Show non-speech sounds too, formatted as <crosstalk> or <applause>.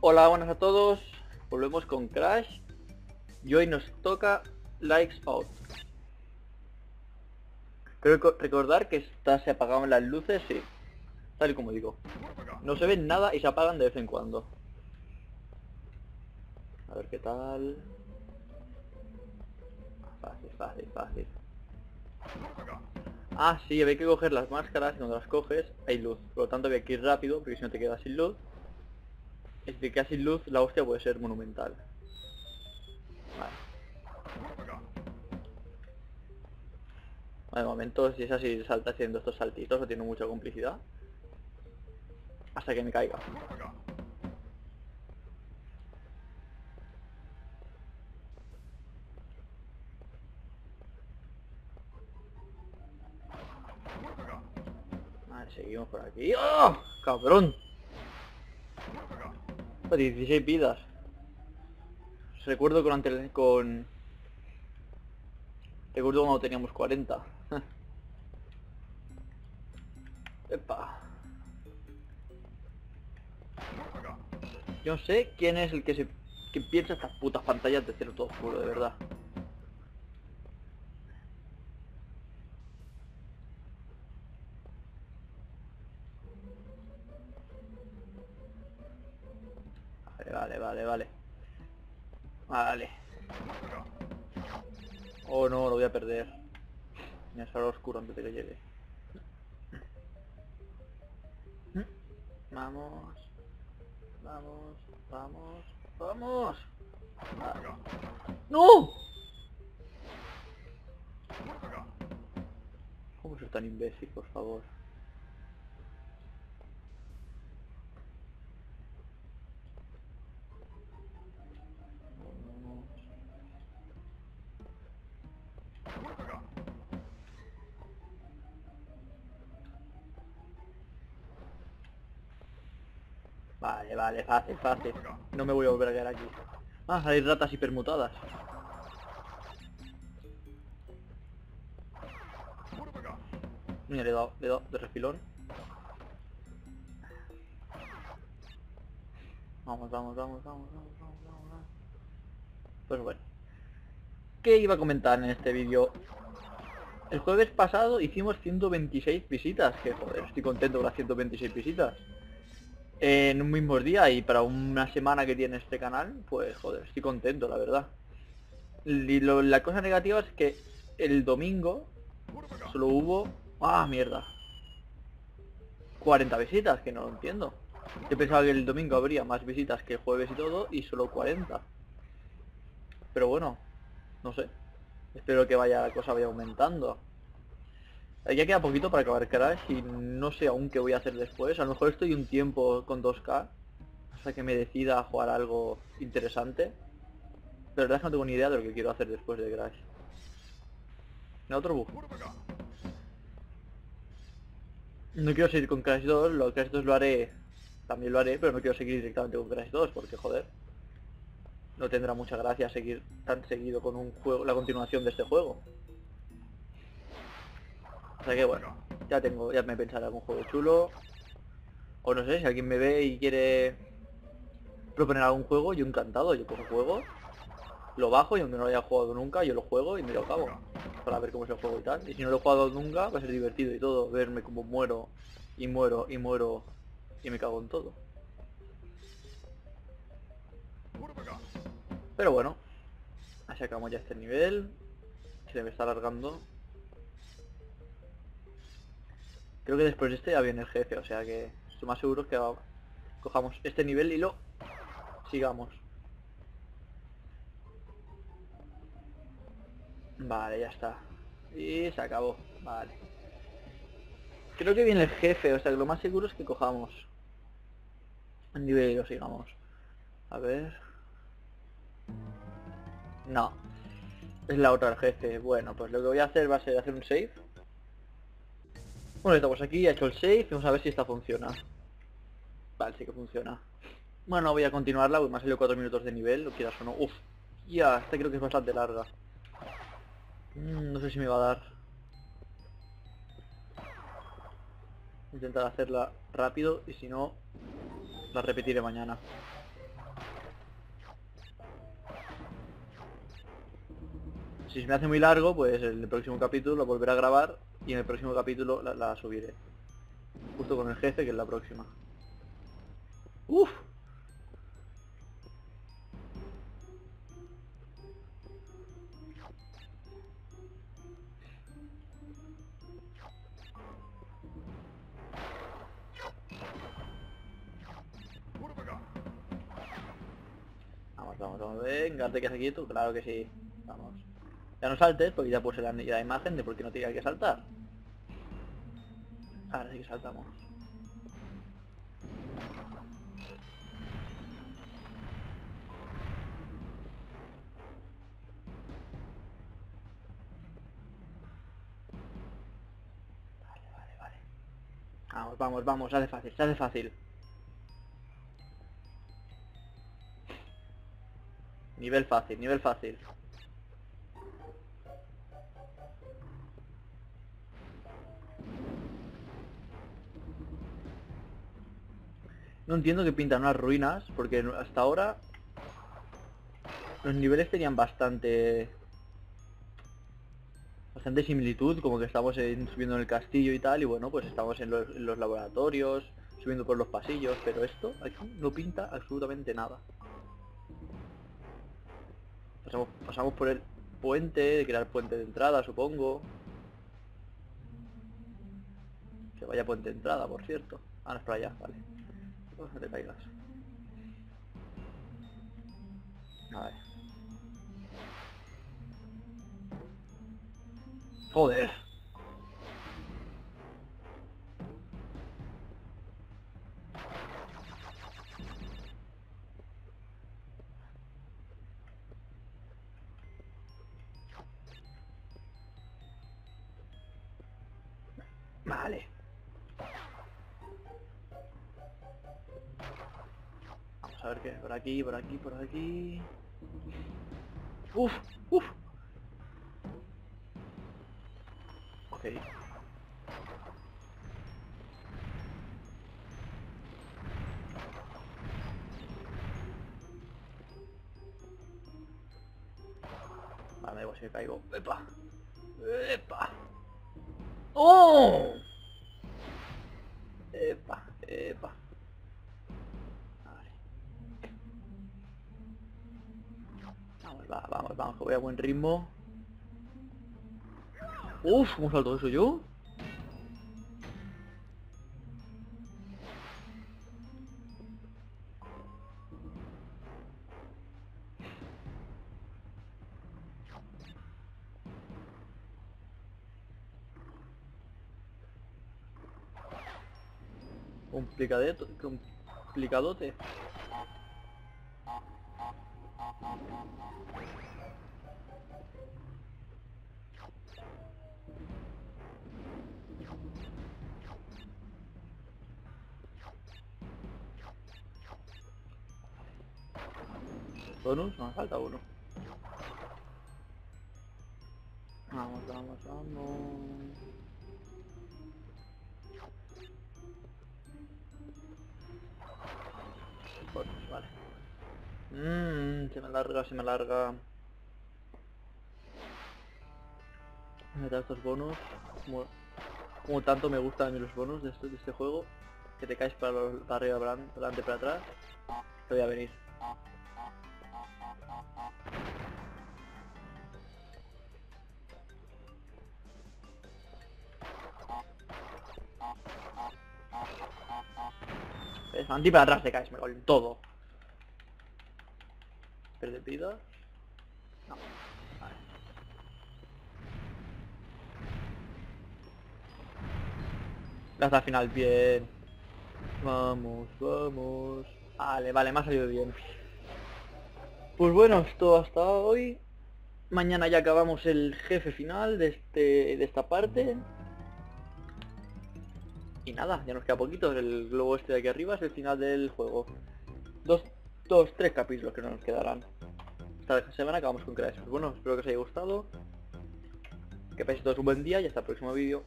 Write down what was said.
Hola, buenas a todos. Volvemos con Crash. Y hoy nos toca Likes Out. Pero recordar que está, se apagaban las luces, sí. Tal y como digo. No se ven nada y se apagan de vez en cuando. A ver qué tal. Fácil, fácil, fácil. Ah, sí, hay que coger las máscaras y cuando las coges hay luz. Por lo tanto hay que ir rápido porque si no te quedas sin luz. Es que casi sin luz la hostia puede ser monumental. Vale. De momento si es así salta haciendo estos saltitos no tiene mucha complicidad. Hasta que me caiga. Seguimos por aquí. ¡Oh! ¡Cabrón! 16 vidas. Recuerdo con antes con... Recuerdo cuando teníamos 40. <laughs> Epa. Yo no sé quién es el que se que piensa estas putas pantallas de cero todo oscuro, de verdad. Vale, vale, vale, vale. Oh no, lo voy a perder. Me a oscuro antes de que llegue. Vamos. Vamos, vamos, vamos. ¡No! ¿Cómo ser tan imbécil, por favor? Vale, vale, fácil, fácil. No me voy a volver a quedar aquí. Ah, hay ratas hipermutadas. Mira, le he dado, le he dado de refilón. Vamos, vamos, vamos, vamos, vamos, vamos, vamos. Pues bueno. ¿Qué iba a comentar en este vídeo? El jueves pasado hicimos 126 visitas, que joder, estoy contento con las 126 visitas en un mismo día y para una semana que tiene este canal, pues joder, estoy contento, la verdad. La cosa negativa es que el domingo solo hubo... ¡Ah, mierda! 40 visitas, que no lo entiendo. Yo pensaba que el domingo habría más visitas que el jueves y todo, y solo 40. Pero bueno, no sé. Espero que vaya la cosa vaya aumentando. Ya queda poquito para acabar Crash y no sé aún qué voy a hacer después. A lo mejor estoy un tiempo con 2K hasta que me decida a jugar algo interesante. Pero la verdad es que no tengo ni idea de lo que quiero hacer después de Crash. ¿En otro bug? No quiero seguir con Crash 2, lo Crash 2 lo haré, también lo haré, pero no quiero seguir directamente con Crash 2 porque joder. No tendrá mucha gracia seguir tan seguido con un juego, la continuación de este juego. Sea que bueno, ya tengo, ya me pensaré algún juego chulo. O no sé, si alguien me ve y quiere proponer algún juego, yo encantado, yo cojo juego, lo bajo y aunque no lo haya jugado nunca, yo lo juego y me lo acabo. Para ver cómo es el juego y tal. Y si no lo he jugado nunca, va a ser divertido y todo, verme como muero y muero y muero y me cago en todo. Pero bueno, así acabamos ya este nivel. Se me está alargando. Creo que después de este ya viene el jefe, o sea que estoy más seguro que cojamos este nivel y lo sigamos. Vale, ya está. Y se acabó. Vale. Creo que viene el jefe, o sea que lo más seguro es que cojamos el nivel y lo sigamos. A ver. No. Es la otra el jefe. Bueno, pues lo que voy a hacer va a ser hacer un save. Bueno, estamos pues aquí, ha hecho el save, vamos a ver si esta funciona. Vale, sí que funciona. Bueno, voy a continuarla, porque me ha salido 4 minutos de nivel, lo quieras o no. Uf, ya, esta creo que es bastante larga. Mm, no sé si me va a dar. Intentar hacerla rápido y si no, la repetiré mañana. Si se me hace muy largo, pues el próximo capítulo lo volveré a grabar y en el próximo capítulo la, subiré. Justo con el jefe, que es la próxima. Uf. Vamos, vamos, vamos. Venga, te quedas quieto. Claro que sí. Vamos. Ya no saltes porque ya puse la, la imagen de por qué no tenía que saltar. Ahora sí que saltamos. Vale, vale, vale. Vamos, vamos, vamos, se hace fácil, se hace fácil. Nivel fácil, nivel fácil. No entiendo que pintan unas ruinas, porque hasta ahora los niveles tenían bastante bastante similitud, como que estamos en- subiendo en el castillo y tal, y bueno, pues estamos en los, laboratorios, subiendo por los pasillos, pero esto aquí no pinta absolutamente nada. Pasamos, pasamos por el puente, era el puente de entrada, supongo. Que vaya puente de entrada, por cierto. Ah, no es para allá, vale. Pues no. A ver. Joder. A ver qué. Por aquí, por aquí, por aquí. Uf, uf. Ok. Vale, me da igual si me caigo. ¡Epa! ¡Epa! ¡Oh! Va, vamos, vamos, que voy a buen ritmo. Uf, ¿cómo salto eso yo? Complicadeto, complicadote. Bonus, nos falta uno. Vamos, vamos, vamos. Bonus, vale. Mmm, se me larga, se me larga. Me da estos bonus. Como, como tanto me gustan los bonus de este, de este juego. Que te caes para, los, para arriba, para adelante, para atrás. Te voy a venir. Para atrás te caes, me en todo. ¿Pierde vida? No. Vale. Hasta al final, bien. Vamos, vamos. Vale, vale, me ha salido bien. Pues bueno, esto hasta hoy. Mañana ya acabamos el jefe final de este de esta parte. Y nada, ya nos queda poquito. El globo este de aquí arriba es el final del juego. Dos, dos, tres capítulos que no nos quedarán. Esta semana acabamos con Crash. Pues bueno, espero que os haya gustado. Que paséis todos un buen día y hasta el próximo vídeo.